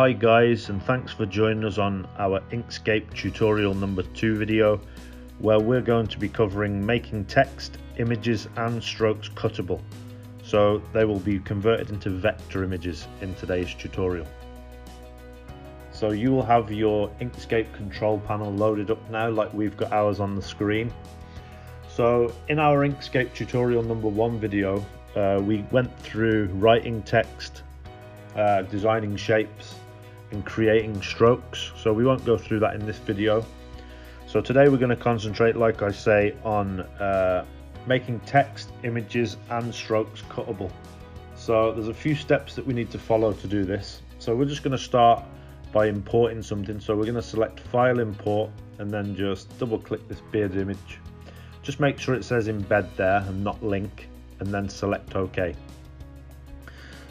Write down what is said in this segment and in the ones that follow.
Hi guys and thanks for joining us on our Inkscape tutorial number 2 video where we're going to be covering making text, images and strokes cuttable so they will be converted into vector images in today's tutorial. So you will have your Inkscape control panel loaded up now like we've got ours on the screen. So in our Inkscape tutorial number 1 video uh, we went through writing text, uh, designing shapes and creating strokes. So we won't go through that in this video. So today we're going to concentrate like I say on uh, making text images and strokes cuttable. So there's a few steps that we need to follow to do this. So we're just going to start by importing something. So we're going to select file import and then just double click this beard image. Just make sure it says embed there and not link and then select OK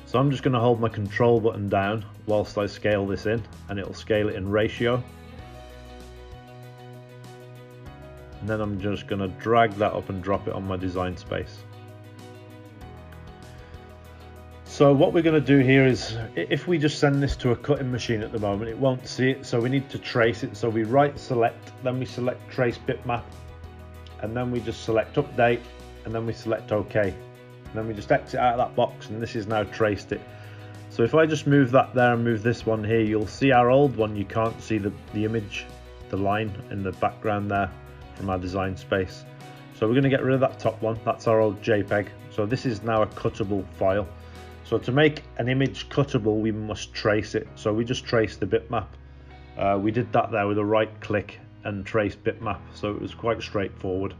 so I'm just going to hold my control button down whilst I scale this in and it'll scale it in ratio. And then I'm just going to drag that up and drop it on my design space. So what we're going to do here is, if we just send this to a cutting machine at the moment, it won't see it, so we need to trace it. So we right select, then we select trace bitmap, and then we just select update, and then we select OK then we just exit out of that box and this is now traced it. So if I just move that there and move this one here you'll see our old one. You can't see the, the image the line in the background there from our design space. So we're going to get rid of that top one. That's our old JPEG. So this is now a cuttable file. So to make an image cuttable we must trace it. So we just trace the bitmap. Uh, we did that there with a right click and trace bitmap. So it was quite straightforward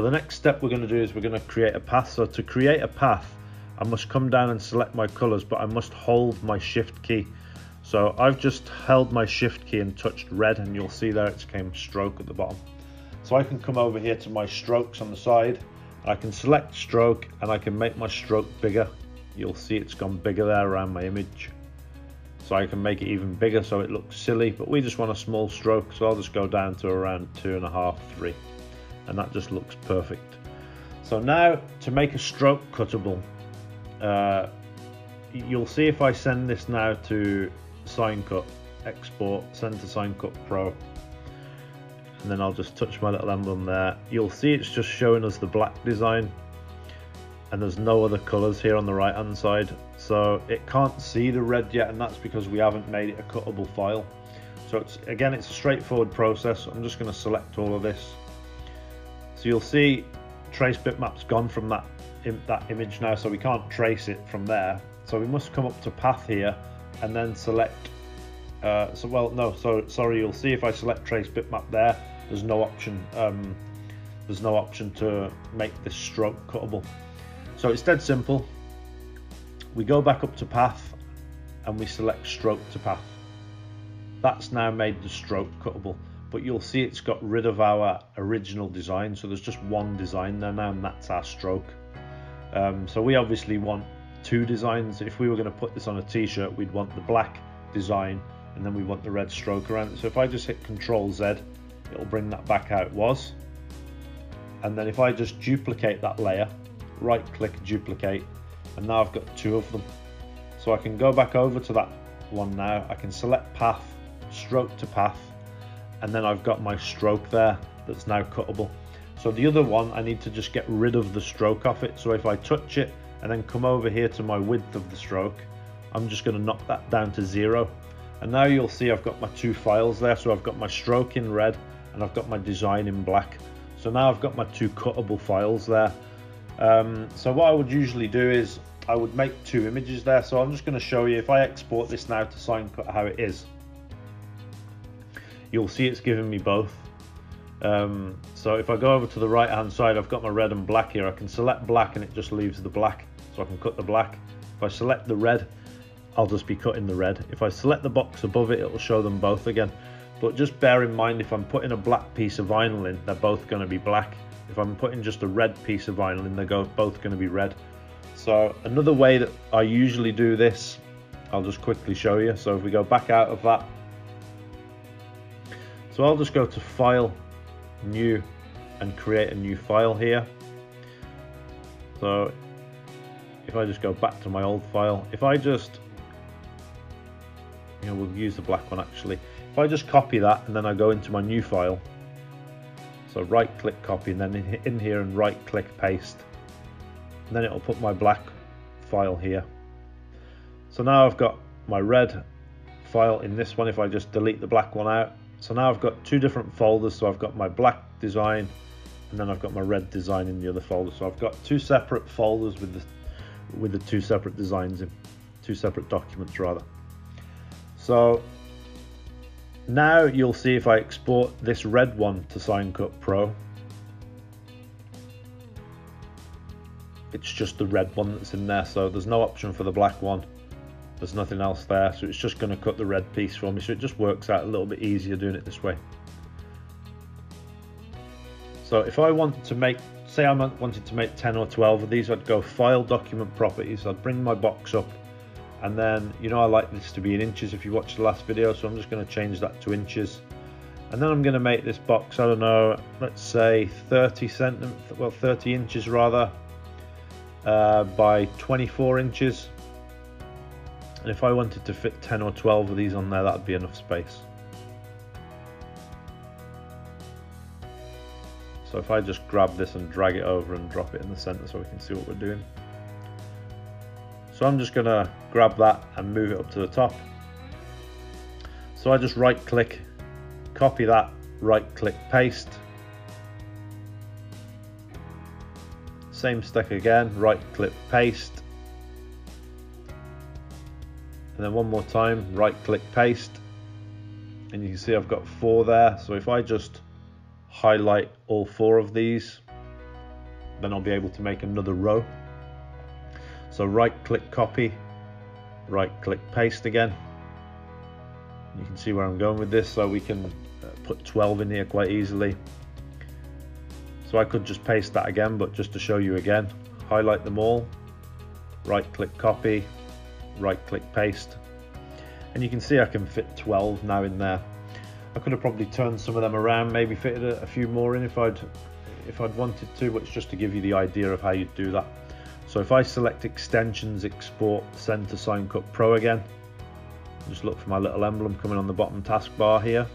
so the next step we're going to do is we're going to create a path. So to create a path, I must come down and select my colors, but I must hold my shift key. So I've just held my shift key and touched red and you'll see there it came stroke at the bottom. So I can come over here to my strokes on the side. I can select stroke and I can make my stroke bigger. You'll see it's gone bigger there around my image. So I can make it even bigger so it looks silly, but we just want a small stroke. So I'll just go down to around two and a half, three and that just looks perfect. So now to make a stroke cuttable, uh, you'll see if I send this now to SignCut, export, send to SignCut Pro, and then I'll just touch my little emblem there. You'll see it's just showing us the black design and there's no other colors here on the right hand side. So it can't see the red yet and that's because we haven't made it a cuttable file. So it's again, it's a straightforward process. I'm just gonna select all of this so you'll see trace bitmap's gone from that, that image now, so we can't trace it from there. So we must come up to path here and then select, uh, so well, no, so sorry, you'll see if I select trace bitmap there, there's no option, um, there's no option to make this stroke cuttable. So it's dead simple. We go back up to path and we select stroke to path. That's now made the stroke cuttable but you'll see it's got rid of our original design. So there's just one design there now and that's our stroke. Um, so we obviously want two designs. If we were going to put this on a t-shirt we'd want the black design and then we want the red stroke around it. So if I just hit control Z it'll bring that back it was. And then if I just duplicate that layer right click duplicate and now I've got two of them. So I can go back over to that one now. I can select path stroke to path and then I've got my stroke there that's now cuttable. So the other one, I need to just get rid of the stroke off it. So if I touch it and then come over here to my width of the stroke, I'm just gonna knock that down to zero. And now you'll see I've got my two files there. So I've got my stroke in red and I've got my design in black. So now I've got my two cuttable files there. Um, so what I would usually do is I would make two images there. So I'm just gonna show you if I export this now to SignCut how it is you'll see it's giving me both. Um, so if I go over to the right hand side, I've got my red and black here. I can select black and it just leaves the black. So I can cut the black. If I select the red, I'll just be cutting the red. If I select the box above it, it'll show them both again. But just bear in mind, if I'm putting a black piece of vinyl in, they're both going to be black. If I'm putting just a red piece of vinyl in, they're both going to be red. So another way that I usually do this, I'll just quickly show you. So if we go back out of that, so I'll just go to File, New, and create a new file here. So if I just go back to my old file, if I just you know, we'll use the black one actually. If I just copy that and then I go into my new file, so right click copy and then in here and right click paste, and then it'll put my black file here. So now I've got my red file in this one if I just delete the black one out. So now I've got two different folders. So I've got my black design and then I've got my red design in the other folder. So I've got two separate folders with the with the two separate designs in, two separate documents rather. So now you'll see if I export this red one to SignCut Pro, it's just the red one that's in there. So there's no option for the black one. There's nothing else there. So it's just going to cut the red piece for me. So it just works out a little bit easier doing it this way. So if I wanted to make, say I wanted to make 10 or 12 of these, I'd go File, Document Properties, I'd bring my box up, and then, you know I like this to be in inches if you watched the last video, so I'm just going to change that to inches. And then I'm going to make this box, I don't know, let's say 30 centimeters, well 30 inches rather, uh, by 24 inches. And if I wanted to fit 10 or 12 of these on there, that'd be enough space. So if I just grab this and drag it over and drop it in the center so we can see what we're doing. So I'm just gonna grab that and move it up to the top. So I just right click, copy that, right click paste. Same stick again, right click paste. And then one more time, right click paste. And you can see I've got four there. So if I just highlight all four of these then I'll be able to make another row so right click copy right click paste again you can see where I'm going with this so we can uh, put 12 in here quite easily so I could just paste that again but just to show you again highlight them all right click copy right click paste and you can see I can fit 12 now in there I could have probably turned some of them around, maybe fitted a, a few more in if I'd if I'd wanted to, but it's just to give you the idea of how you'd do that. So if I select extensions, export, send to SignCut Pro again, just look for my little emblem coming on the bottom taskbar here,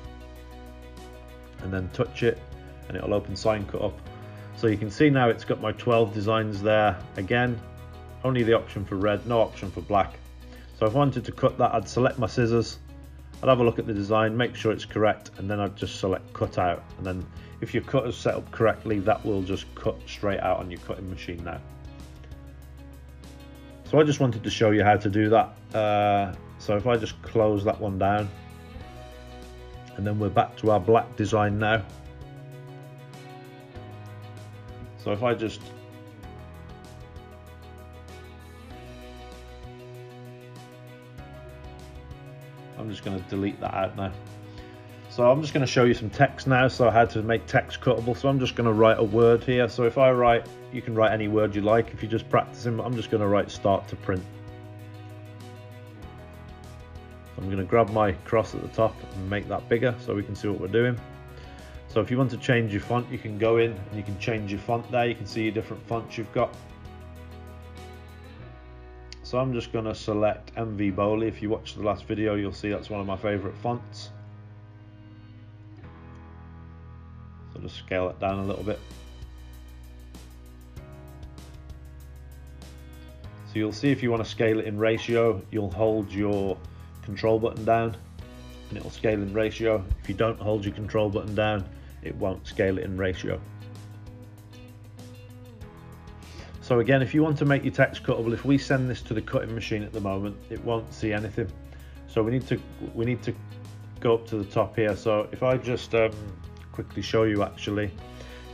and then touch it, and it'll open SignCut up. So you can see now it's got my 12 designs there. Again, only the option for red, no option for black. So if I wanted to cut that, I'd select my scissors, I'd have a look at the design, make sure it's correct, and then I'd just select cut out. And then if your cut is set up correctly, that will just cut straight out on your cutting machine now. So I just wanted to show you how to do that. Uh, so if I just close that one down, and then we're back to our black design now. So if I just I'm just going to delete that out now. So I'm just going to show you some text now, so how to make text cuttable. So I'm just going to write a word here. So if I write, you can write any word you like. If you're just practicing, I'm just going to write start to print. I'm going to grab my cross at the top and make that bigger so we can see what we're doing. So if you want to change your font, you can go in and you can change your font there. You can see your different fonts you've got. So I'm just going to select MV Boli. If you watch the last video, you'll see that's one of my favorite fonts. So just scale it down a little bit. So you'll see if you want to scale it in ratio, you'll hold your control button down and it'll scale in ratio. If you don't hold your control button down, it won't scale it in ratio. So again, if you want to make your text cuttable, if we send this to the cutting machine at the moment, it won't see anything. So we need to we need to go up to the top here. So if I just um, quickly show you actually,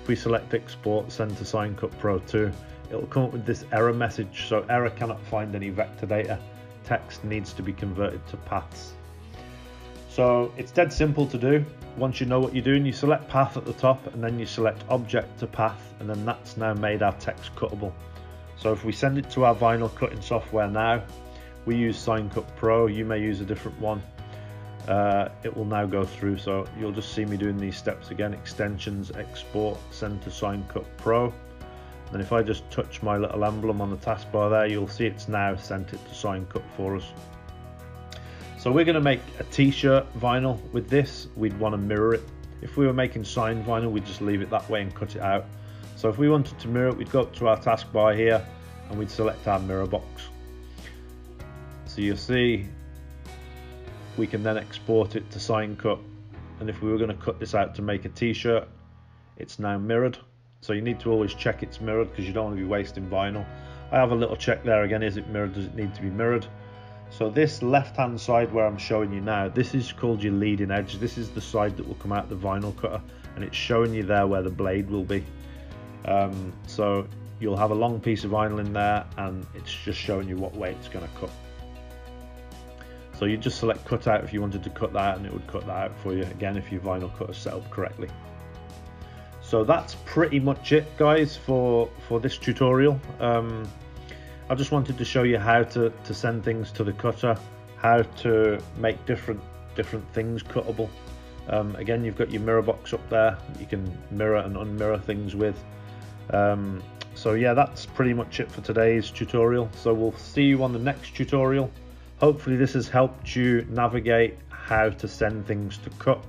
if we select export, send to SignCut Pro 2, it'll come up with this error message. So error cannot find any vector data. Text needs to be converted to paths. So it's dead simple to do. Once you know what you're doing, you select path at the top and then you select object to path and then that's now made our text cuttable. So if we send it to our vinyl cutting software now, we use SignCut Pro, you may use a different one. Uh, it will now go through so you'll just see me doing these steps again extensions export send to SignCut Pro And if I just touch my little emblem on the taskbar there you'll see it's now sent it to SignCut for us So we're going to make a t-shirt vinyl with this. We'd want to mirror it. If we were making signed vinyl, we'd just leave it that way and cut it out. So if we wanted to mirror it, we'd go up to our taskbar here and we'd select our mirror box. So you'll see we can then export it to SignCut. And if we were going to cut this out to make a t-shirt, it's now mirrored. So you need to always check it's mirrored because you don't want to be wasting vinyl. I have a little check there again, is it mirrored, does it need to be mirrored? So this left hand side where I'm showing you now, this is called your leading edge. This is the side that will come out the vinyl cutter and it's showing you there where the blade will be. Um, so you'll have a long piece of vinyl in there and it's just showing you what way it's going to cut. So you just select cut out if you wanted to cut that and it would cut that out for you again if your vinyl cutter set up correctly. So that's pretty much it guys for, for this tutorial. Um, I just wanted to show you how to, to send things to the cutter, how to make different different things cuttable. Um, again, you've got your mirror box up there. You can mirror and unmirror things with. Um, so yeah, that's pretty much it for today's tutorial. So we'll see you on the next tutorial. Hopefully this has helped you navigate how to send things to cut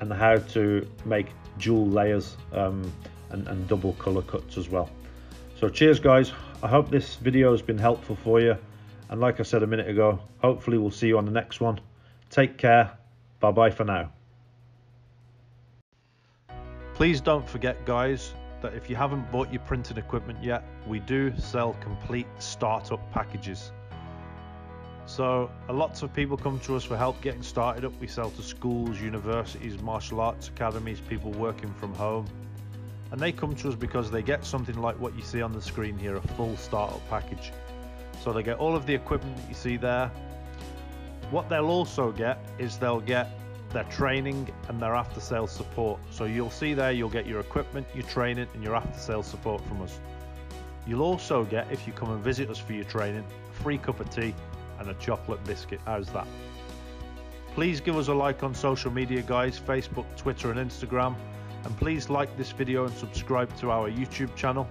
and how to make dual layers um, and, and double color cuts as well. So cheers guys, I hope this video has been helpful for you. And like I said a minute ago, hopefully we'll see you on the next one. Take care. Bye-bye for now. Please don't forget guys, that if you haven't bought your printing equipment yet, we do sell complete startup packages. So, lots of people come to us for help getting started up. We sell to schools, universities, martial arts academies, people working from home, and they come to us because they get something like what you see on the screen here a full startup package. So they get all of the equipment that you see there. What they'll also get is they'll get their training and their after sales support. So you'll see there you'll get your equipment, your training, and your after sales support from us. You'll also get, if you come and visit us for your training, a free cup of tea and a chocolate biscuit. How's that? Please give us a like on social media, guys Facebook, Twitter, and Instagram and please like this video and subscribe to our YouTube channel.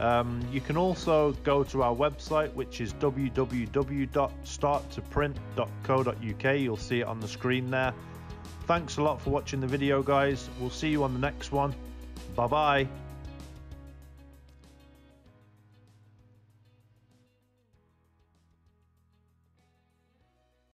Um, you can also go to our website which is www.start2print.co.uk you'll see it on the screen there. Thanks a lot for watching the video guys, we'll see you on the next one. Bye bye.